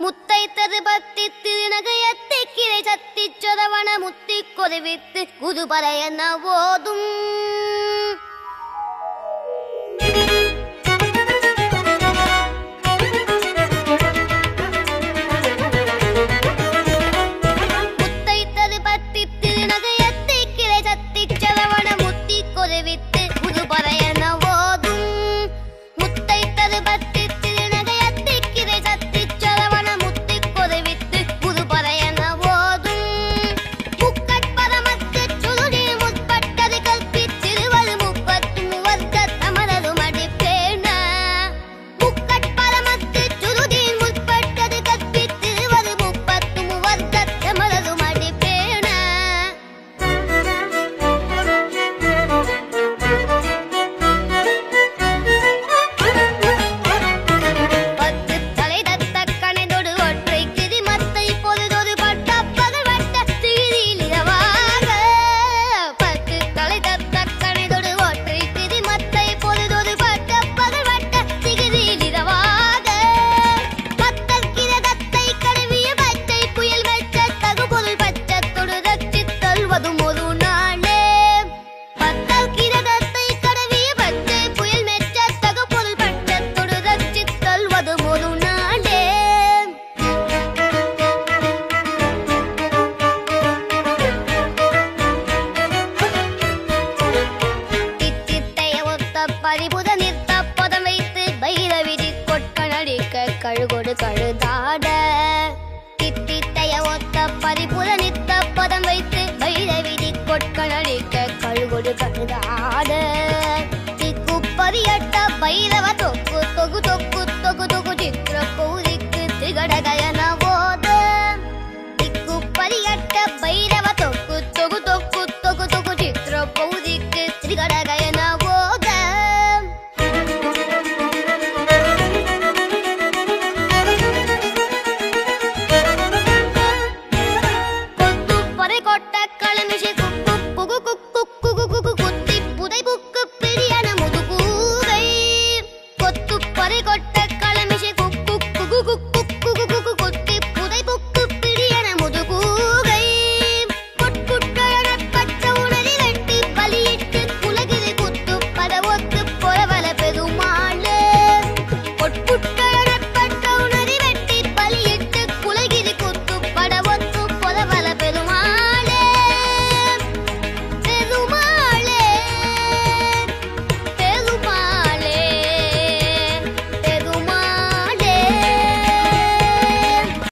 മുത്തൈത്തത് പത്തിത്ത് ഇണകയത്തെ കിളെ ചത്തിച്ചൊതവണ മുത്തിക്കൊതുവിത്ത് കുതുപറയെന്ന ഓതും. நிற்க பறிபுத நிற்க பதம் வைத்து பைரவிதி கொட்கன் அடிக்க கழுகொடு கழுதாட. தித்தித்தைய ஒத்த பறிபுத நிற்க பதம் வைத்து பைரவிதி கொட்கன் அடிக்க கழுகொடு கழுதாட. திக்குப்பரியட்ட பைரவ தொக்கு தொகு தொக்கு தொகு தொகு சித்திர பௌதிக்கு திகடகயன ஓத. திக்குப்பரியட்ட பை పొరిగొట్ట